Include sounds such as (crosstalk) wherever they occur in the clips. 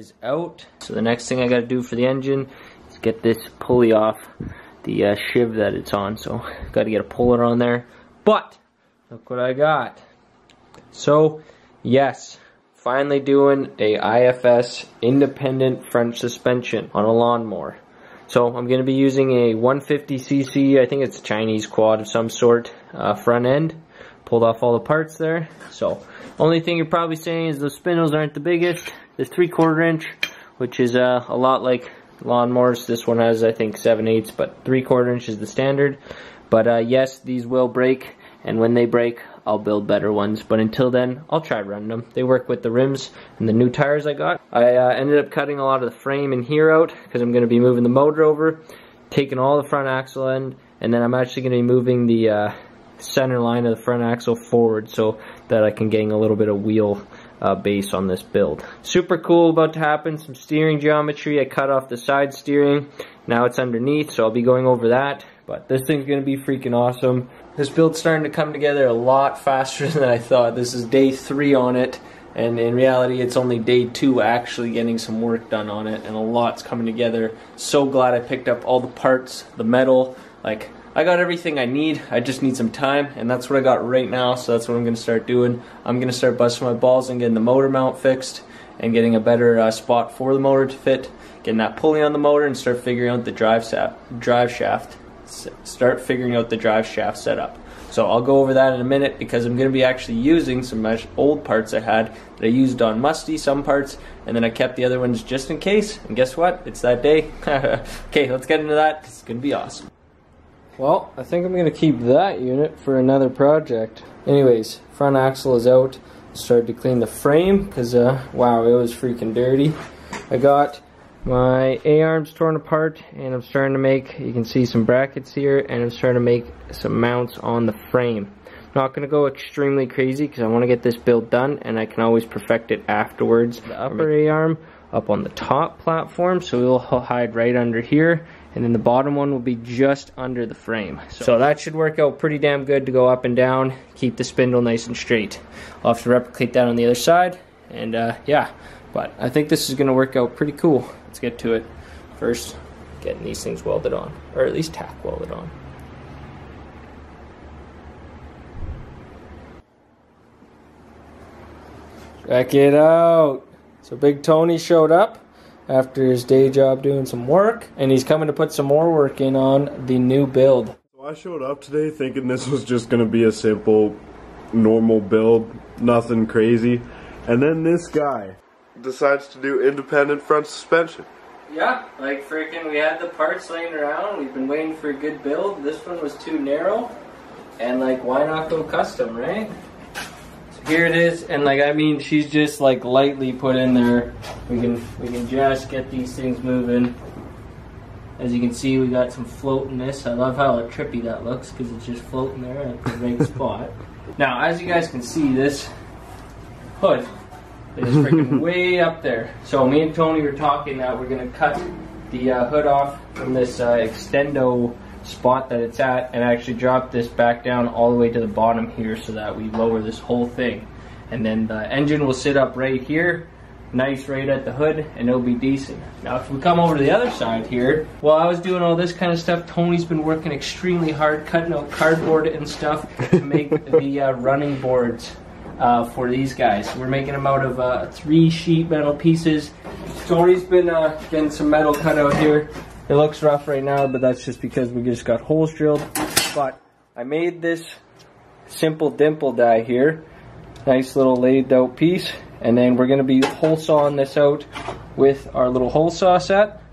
is out. So the next thing I gotta do for the engine is get this pulley off the uh, sheave that it's on. So (laughs) gotta get a puller on there. But, look what I got. So, yes, finally doing a IFS independent front suspension on a lawnmower. So I'm to be using a 150cc, I think it's a Chinese quad of some sort, uh, front end. Pulled off all the parts there. So only thing you're probably saying is the spindles aren't the biggest. The 3 quarter inch, which is uh, a lot like lawnmowers. This one has I think 7 eighths, but 3 quarter inch is the standard. But uh, yes, these will break, and when they break, I'll build better ones. But until then, I'll try running them. They work with the rims and the new tires I got. I uh, ended up cutting a lot of the frame in here out because I'm going to be moving the motor over, taking all the front axle end, and then I'm actually going to be moving the uh, center line of the front axle forward so that I can gain a little bit of wheel uh, base on this build. Super cool about to happen, some steering geometry. I cut off the side steering. Now it's underneath, so I'll be going over that. But this thing's going to be freaking awesome. This build's starting to come together a lot faster (laughs) than I thought. This is day three on it. And in reality, it's only day two actually getting some work done on it. And a lot's coming together. So glad I picked up all the parts, the metal. Like, I got everything I need. I just need some time. And that's what I got right now. So that's what I'm going to start doing. I'm going to start busting my balls and getting the motor mount fixed. And getting a better uh, spot for the motor to fit. Getting that pulley on the motor and start figuring out the drive, drive shaft start figuring out the drive shaft setup. So I'll go over that in a minute because I'm going to be actually using some old parts I had that I used on Musty, some parts, and then I kept the other ones just in case. And guess what? It's that day. (laughs) okay, let's get into that. It's going to be awesome. Well, I think I'm going to keep that unit for another project. Anyways, front axle is out. Started to clean the frame because, uh, wow, it was freaking dirty. I got my A-arm's torn apart and I'm starting to make, you can see some brackets here, and I'm starting to make some mounts on the frame. I'm not going to go extremely crazy because I want to get this build done and I can always perfect it afterwards. The upper A-arm up on the top platform, so it'll hide right under here, and then the bottom one will be just under the frame. So, that should work out pretty damn good to go up and down, keep the spindle nice and straight. I'll have to replicate that on the other side, and uh, yeah, but I think this is going to work out pretty cool. Let's get to it. First, getting these things welded on, or at least tack welded on. Check it out. So Big Tony showed up after his day job doing some work, and he's coming to put some more work in on the new build. So I showed up today thinking this was just going to be a simple, normal build, nothing crazy. And then this guy decides to do independent front suspension. Yeah, like freaking, we had the parts laying around. We've been waiting for a good build. This one was too narrow, and like, why not go custom, right? Here it is, and like, I mean, she's just like lightly put in there. We can we can just get these things moving. As you can see, we got some floatiness. I love how trippy that looks because it's just floating there at the right spot. Now, as you guys can see, this hood it's freaking (laughs) way up there. So me and Tony were talking that we're gonna cut the uh, hood off from this uh, extendo spot that it's at and actually drop this back down all the way to the bottom here so that we lower this whole thing. And then the engine will sit up right here, nice right at the hood, and it'll be decent. Now if we come over to the other side here, while I was doing all this kind of stuff, Tony's been working extremely hard, cutting out cardboard and stuff to make (laughs) the uh, running boards uh, for these guys. We're making them out of uh, three sheet metal pieces. Tony's been uh, getting some metal cut out here. It looks rough right now, but that's just because we just got holes drilled. But I made this simple dimple die here. Nice little laid out piece. And then we're going to be hole sawing this out with our little hole saw set.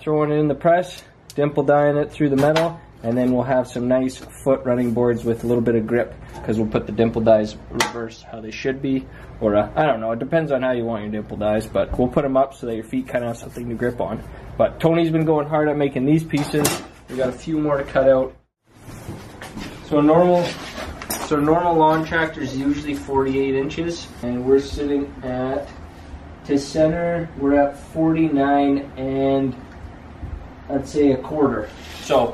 Throwing it in the press, dimple dyeing it through the metal, and then we'll have some nice foot running boards with a little bit of grip because we'll put the dimple dies reverse how they should be or uh, I don't know it depends on how you want your dimple dies but we'll put them up so that your feet kind of have something to grip on but Tony's been going hard at making these pieces we got a few more to cut out so normal so normal lawn tractor is usually 48 inches and we're sitting at to center we're at 49 and I'd say a quarter so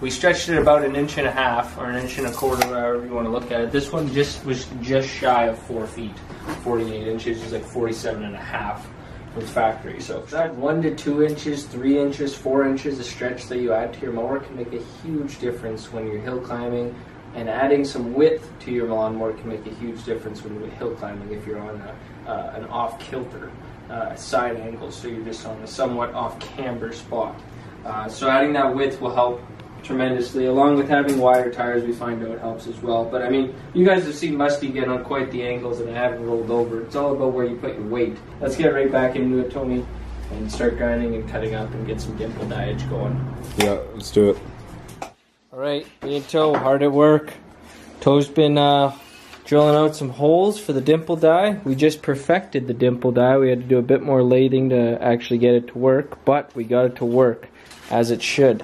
we stretched it about an inch and a half or an inch and a quarter, however you want to look at it. This one just was just shy of four feet. 48 inches is like 47 and a half. From factory. So that one to two inches, three inches, four inches of stretch that you add to your mower can make a huge difference when you're hill climbing. And adding some width to your lawnmower can make a huge difference when you're hill climbing if you're on a, uh, an off kilter uh, side angle, so you're just on a somewhat off camber spot. Uh, so adding that width will help tremendously. Along with having wider tires, we find out helps as well. But I mean, you guys have seen Musty get on quite the angles, and I haven't rolled over. It's all about where you put your weight. Let's get right back into it, Tony, and start grinding and cutting up and get some dimple diage going. Yeah, let's do it. All right, me and Toe hard at work. Toe's been uh, drilling out some holes for the dimple die. We just perfected the dimple die. We had to do a bit more lathing to actually get it to work, but we got it to work as it should.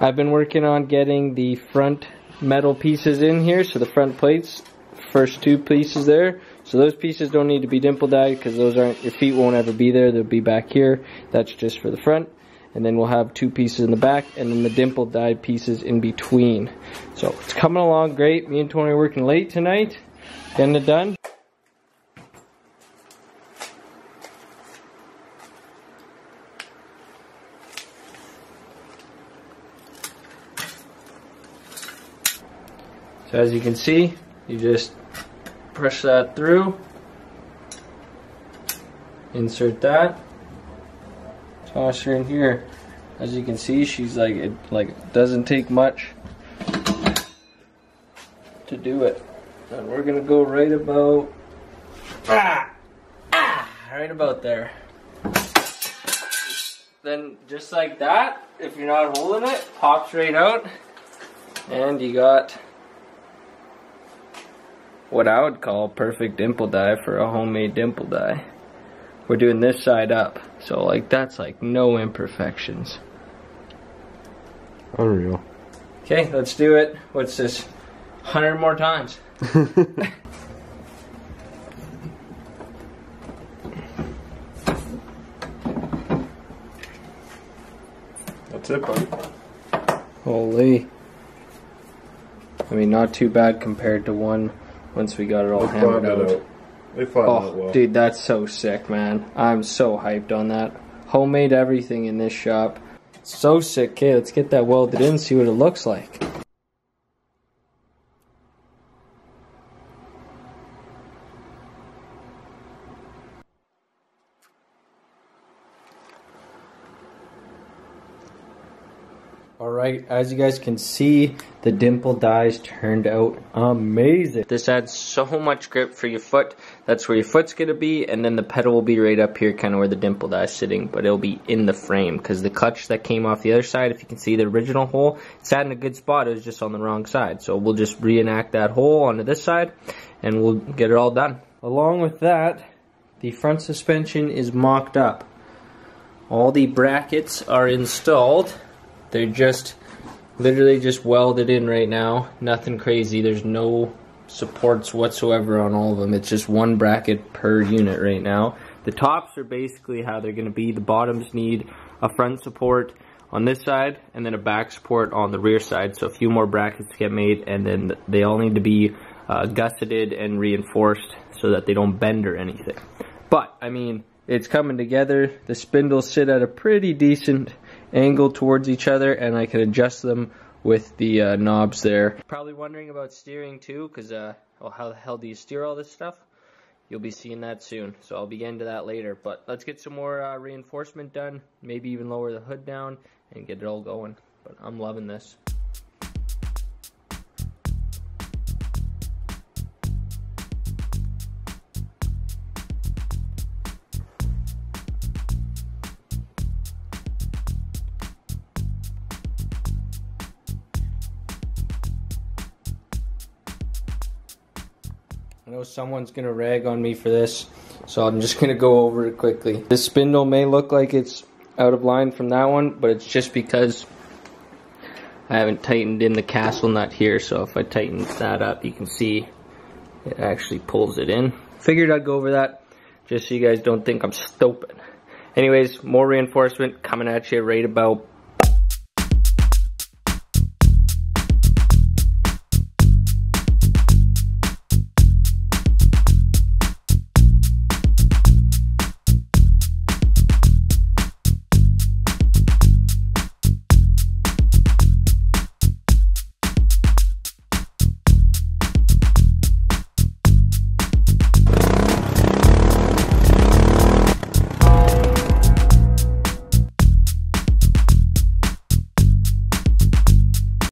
I've been working on getting the front metal pieces in here, so the front plates, first two pieces there. So those pieces don't need to be dimple dyed because those aren't, your feet won't ever be there, they'll be back here. That's just for the front. And then we'll have two pieces in the back and then the dimple dyed pieces in between. So it's coming along great. Me and Tony are working late tonight, getting it done. So as you can see, you just push that through, insert that, toss her in here. As you can see, she's like, it like doesn't take much to do it. And we're gonna go right about, ah, ah, right about there. Then just like that, if you're not holding it, pops right out. And you got what I would call perfect dimple die for a homemade dimple die. We're doing this side up, so like that's like no imperfections. Unreal. Okay, let's do it. What's this? 100 more times. (laughs) That's it, buddy. Holy. I mean, not too bad compared to one once we got it all They hammered out. out. They Oh, out well. dude, that's so sick, man. I'm so hyped on that. Homemade everything in this shop. So sick. Okay, let's get that welded in, see what it looks like. Alright, as you guys can see, the dimple dies turned out amazing. This adds so much grip for your foot. That's where your foot's going to be, and then the pedal will be right up here, kind of where the dimple die is sitting, but it'll be in the frame, because the clutch that came off the other side, if you can see the original hole, it sat in a good spot, it was just on the wrong side. So we'll just reenact that hole onto this side, and we'll get it all done. Along with that, the front suspension is mocked up. All the brackets are installed. They're just literally just welded in right now. Nothing crazy. There's no supports whatsoever on all of them. It's just one bracket per unit right now. The tops are basically how they're going to be. The bottoms need a front support on this side and then a back support on the rear side. So a few more brackets get made and then they all need to be uh, gusseted and reinforced so that they don't bend or anything. But, I mean, it's coming together. The spindles sit at a pretty decent angle towards each other and I can adjust them with the uh, knobs there. Probably wondering about steering too because uh, well, how the hell do you steer all this stuff? You'll be seeing that soon, so I'll be getting to that later. But let's get some more uh, reinforcement done, maybe even lower the hood down and get it all going. But I'm loving this. I know someone's gonna rag on me for this, so I'm just gonna go over it quickly. This spindle may look like it's out of line from that one, but it's just because I haven't tightened in the castle nut here, so if I tighten that up, you can see it actually pulls it in. Figured I'd go over that, just so you guys don't think I'm stupid. Anyways, more reinforcement coming at you right about